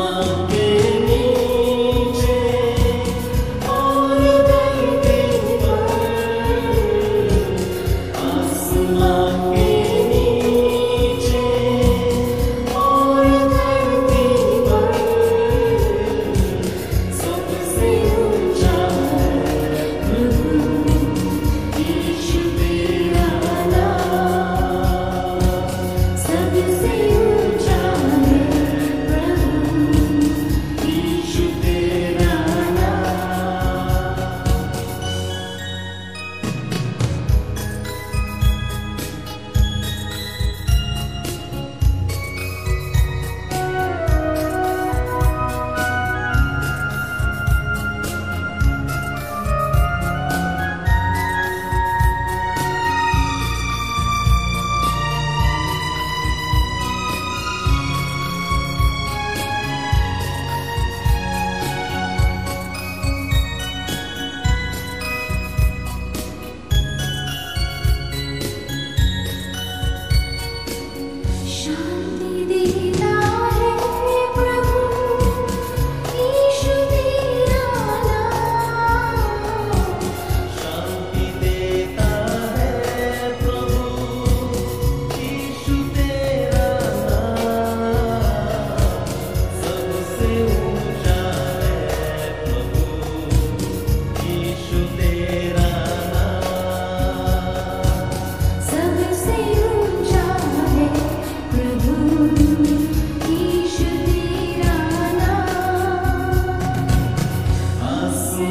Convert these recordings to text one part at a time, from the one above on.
woman.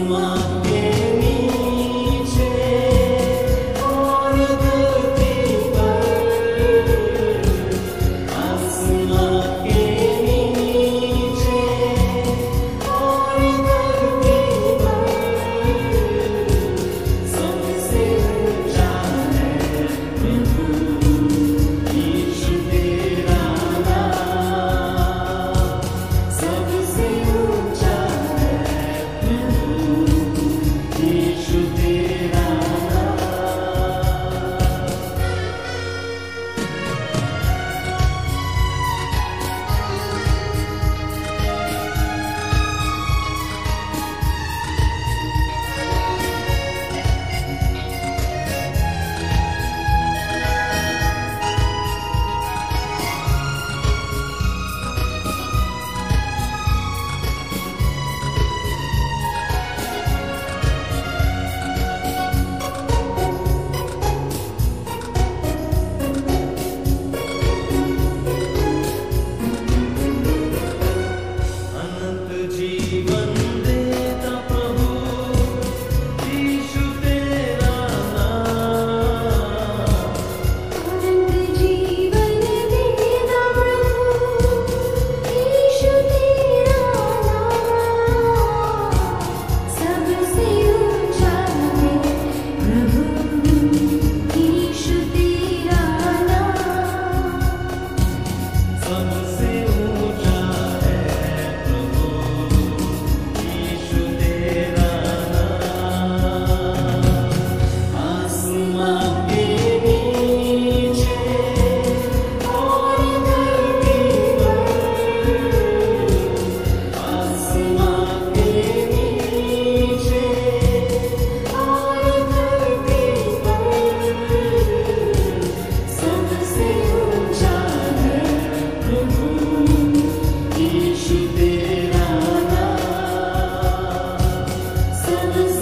one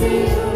you.